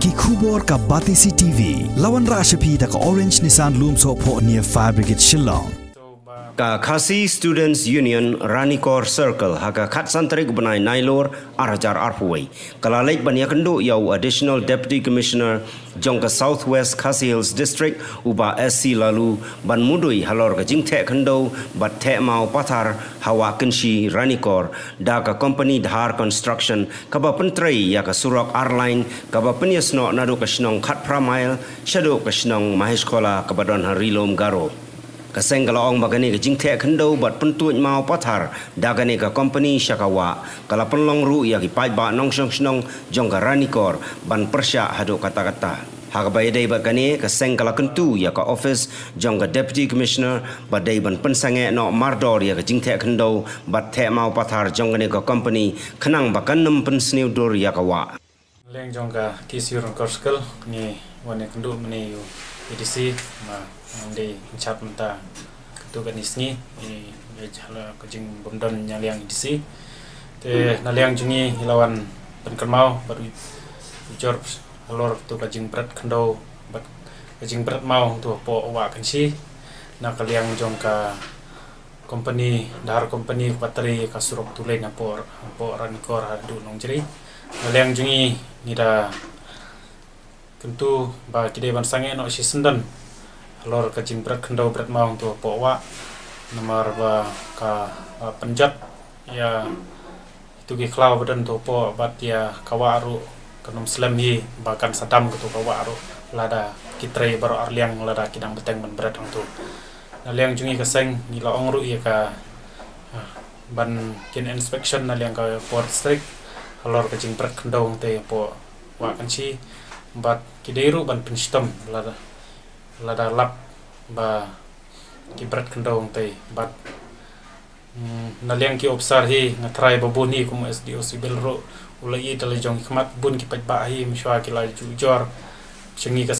ki khubor ka batisi tv lawan ra shapi da ka orange nisan lum so pho near fire brigade shillong ka Khasi Students Union Ranikor Circle haka khat santrik banai nailor arajar arpuai kala lek bania kendo yau additional deputy commissioner jongka southwest Khasi Hills district uba SC lalu ban mudui halor ka jingthe kendo bat the mau pathar hawa kenshi Ranikor da ka company dhar construction ka ba pentrei ya ka surak airline ka ba penyesno nadu ka snong khat pramail shadow ka snong mahesh kola ka badon harilom garo kaseng kala ong bagani ke jing the khando bat pun tu mau pathar dagani ka company shakawa kala penlong ru ya ki pai ba nong song snong jong ka rani kor ban persya hadu kata kata Hak bay day bat kani ka seng kala kentu ya ka office jong ka deputy commissioner bat day ban pensange no mardor ya ka jing the khando bat the mau pathar jong kani ka company. Khanang ba kanam pen sniu dor ya ka wa leng jong ka kisir korskal ni wane kendu meni yu EDC ma ande chat menta tu kan isni i jala kajing bomdon nyaliang disi te naliang jungi lawan pen kermau baru jor alor tu kajing berat kendo bat kajing berat mau tu po wa kan si. Na kaliang jong ka company dar company bateri kasurok tu lain apa apa ran kor hadu nong jeri. Naliang jungi ni da tentu ba kide ban sange no si sendan. Lor ka jing berat kendo berat mau tu po wa. Nomor ba ka penjat ya itu ki klau badan tu po bat ya kawaru kanom slam hi bahkan sadam gitu kawaru lada kitre baru arliang lada kidang beteng ban berat tu. Na liang jungi ka seng ni la ongru ya ka uh, ban kin inspection na liang ka port strict lor ka jing berat kendo te po wa kan chi bat kideru ban pinstam lada lada lap ba ki brat kendong te bat mm, na liang ki obsar hi nga try ba buni kum sdo sibil ro ulai dal jong khmat bun ki pat ba hi mishwa ki la ju jor chengi ka